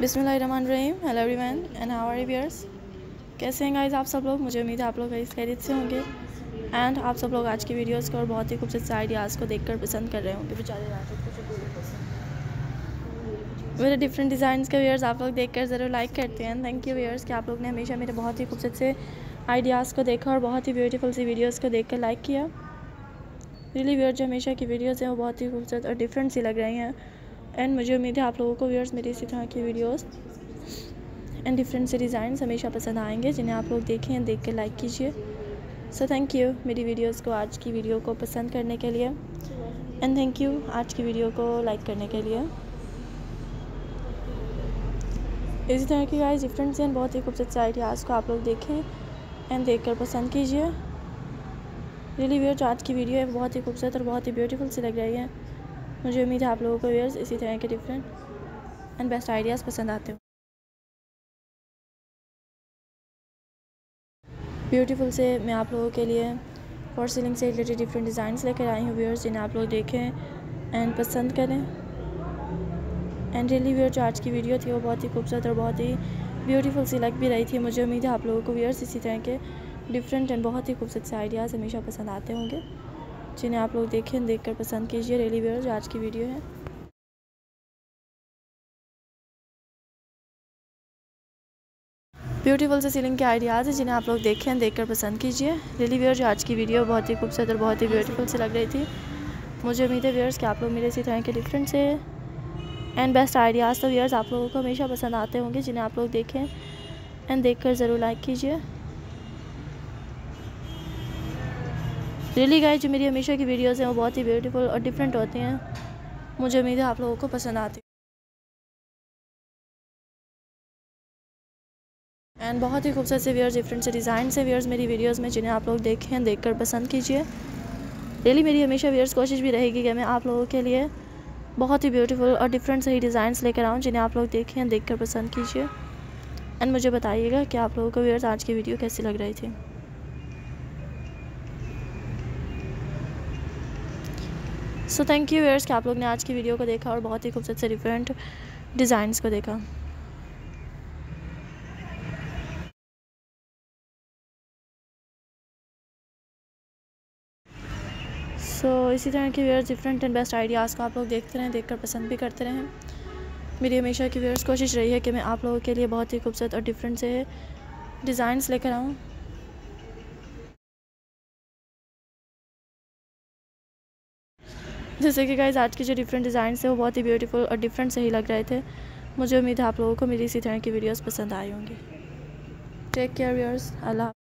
बिसमीम hello every everyone and how are viewers कैसे हैं गाइस आप सब लोग? मुझे उम्मीद है आप लोग इस खैरियत से होंगे। एंड आप सब लोग आज की वीडियोस को और बहुत ही खूबसूरत से आइडियाज़ को देखकर पसंद कर रहे होंगे। बेचारे मेरे डिफरेंट डिज़ाइन के व्यूअर्स आप लोग देखकर ज़रूर लाइक करते हैं। थैंक यू व्यूअर्स कि आप लोग ने हमेशा मेरे बहुत ही खूबसूरत से आइडियाज़ को देखा और बहुत ही ब्यूटीफुल सी वीडियोज़ को देख लाइक किया। रियली व्यूअर जो हमेशा की वीडियोज़ हैं, वो बहुत ही खूबसूरत और डिफरेंट सी लग रही हैं। एंड मुझे उम्मीद है आप लोगों को व्यूअर्स मेरी इसी तरह की वीडियोस एंड डिफरेंट से डिज़ाइन हमेशा पसंद आएँगे, जिन्हें आप लोग देखें एंड देख के लाइक कीजिए। सो थैंक यू मेरी वीडियोस को आज की वीडियो को पसंद करने के लिए। एंड थैंक यू आज की वीडियो को लाइक करने के लिए। इसी तरह की गाइस डिफरेंट से बहुत ही खूबसूरत से आइडियाज़ को आप लोग देखें एंड देख कर पसंद कीजिए। रियली वेयर जो आज की वीडियो है, बहुत ही खूबसूरत और बहुत ही ब्यूटीफुल सी लग रही है। मुझे उम्मीद है आप लोगों को वेयर्स इसी तरह के डिफरेंट एंड बेस्ट आइडियाज़ पसंद आते हो। ब्यूटीफुल से मैं आप लोगों के लिए फॉर सीलिंग से रिलेटेड डिफरेंट डिज़ाइंस लेकर आई हूँ व्यूअर्स जिन्हें आप लोग देखें एंड पसंद करें। एंड रियली व्यूअर जो आज की वीडियो थी, वो बहुत ही खूबसूरत और बहुत ही ब्यूटीफुल सी लग भी रही थी। मुझे उम्मीद है आप लोगों को व्यूअर्स इसी तरह के डिफरेंट एंड बहुत ही खूबसूरत से आइडियाज़ हमेशा पसंद आते होंगे। जिन्हें आप लोग देखें देख कर पसंद कीजिए। रेली वेयर जो आज की वीडियो है। ब्यूटीफुल से सीलिंग के आइडियाज़ हैं, जिन्हें आप लोग देखें देख कर पसंद कीजिए। रेली वेयर जो आज की वीडियो बहुत ही खूबसूरत और बहुत ही ब्यूटीफुल से लग रही थी। मुझे उम्मीद है व्यूअर्स कि आप लोग मेरे इसी तरह के डिफरेंट से एंड बेस्ट आइडियाज़ तो व्यूअर्स आप लोगों को हमेशा पसंद आते होंगे, जिन्हें आप लोग देखें एंड देख कर ज़रूर लाइक कीजिए। रियली गाइस जो मेरी हमेशा की वीडियोज़ हैं, वो बहुत ही ब्यूटीफुल और डिफरेंट होती हैं। मुझे उम्मीद है आप लोगों को पसंद आती एंड बहुत ही खूबसूरत से व्यूअर्स डिफरेंट से डिज़ाइन से व्यूअर्स मेरी वीडियोज़ में, जिन्हें आप लोग देखें देख कर पसंद कीजिए। रियली मेरी हमेशा व्यूअर्स कोशिश भी रहेगी कि मैं आप लोगों के लिए बहुत ही ब्यूटीफुल और डिफरेंट सही डिज़ाइंस लेकर आऊँ, जिन्हें आप लोग देखें देख कर पसंद कीजिए। एंड मुझे बताइएगा कि आप लोगों को व्यूअर्स आज की वीडियो कैसी लग रही थी। सो थैंक यू वेयर्स कि आप लोग ने आज की वीडियो को देखा और बहुत ही खूबसूरत से डिफरेंट डिज़ाइंस को देखा। सो so, इसी तरह के viewers different and best ideas को आप लोग देखते रहें देखकर पसंद भी करते रहें। मेरी हमेशा की वेयर्स कोशिश रही है कि मैं आप लोगों के लिए बहुत ही खूबसूरत और डिफरेंट से डिज़ाइंस लेकर आऊँ। जैसे कि गाइज़ आज के जो डिफरेंट डिज़ाइन है, वो बहुत ही ब्यूटीफुल और डिफरेंट से ही लग रहे थे। मुझे उम्मीद है आप लोगों को मेरी इसी तरह की वीडियोज़ पसंद आई होंगी। टेक केयर यर्स अल्लाह